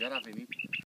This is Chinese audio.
原来打菲